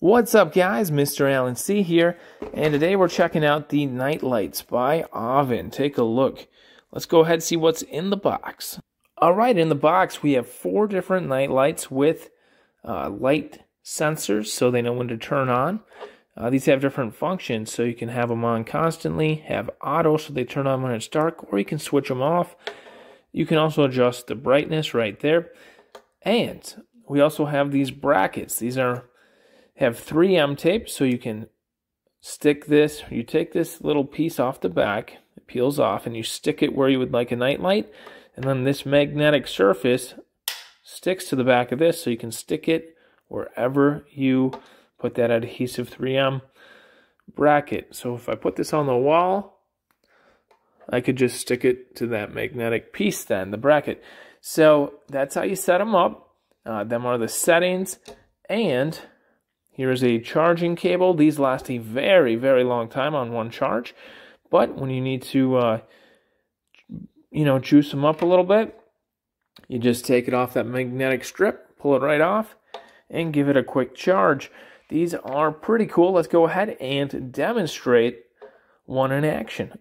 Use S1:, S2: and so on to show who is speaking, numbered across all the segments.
S1: What's up guys, Mr. Alan C here, and today we're checking out the Night Lights by Auvon. Take a look. Let's go ahead and see what's in the box. Alright, in the box we have four different night lights with uh, light sensors so they know when to turn on. Uh, these have different functions, so you can have them on constantly, have auto so they turn on when it's dark, or you can switch them off. You can also adjust the brightness right there. And we also have these brackets. These are have 3M tape, so you can stick this, you take this little piece off the back, it peels off, and you stick it where you would like a night light, and then this magnetic surface sticks to the back of this, so you can stick it wherever you put that adhesive 3M bracket. So if I put this on the wall, I could just stick it to that magnetic piece then, the bracket. So that's how you set them up. Uh, them are the settings. And here is a charging cable. These last a very, very long time on one charge. But when you need to, uh, you know, juice them up a little bit, you just take it off that magnetic strip, pull it right off, and give it a quick charge. These are pretty cool. Let's go ahead and demonstrate one in action.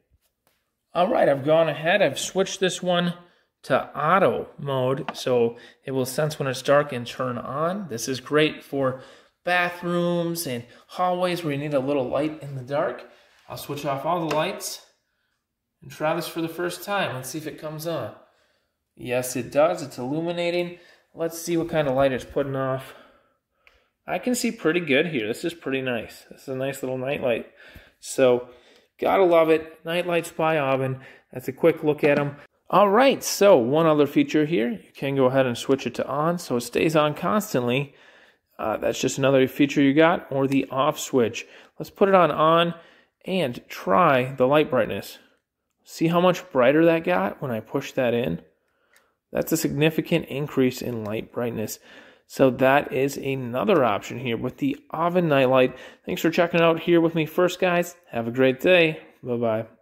S1: All right, I've gone ahead. I've switched this one to auto mode, so it will sense when it's dark and turn on. This is great for bathrooms and hallways where you need a little light in the dark. I'll switch off all the lights and try this for the first time. Let's see if it comes on. Yes, it does. It's illuminating. Let's see what kind of light it's putting off. I can see pretty good here. This is pretty nice. This is a nice little night light. So, gotta love it. Night lights by Auvon. That's a quick look at them. All right, so one other feature here. You can go ahead and switch it to on so it stays on constantly. Uh, that's just another feature you got, or the off switch. Let's put it on on and try the light brightness. See how much brighter that got when I push that in? That's a significant increase in light brightness. So that is another option here with the Auvon Nightlight. Thanks for checking out here with me first, guys. Have a great day. Bye-bye.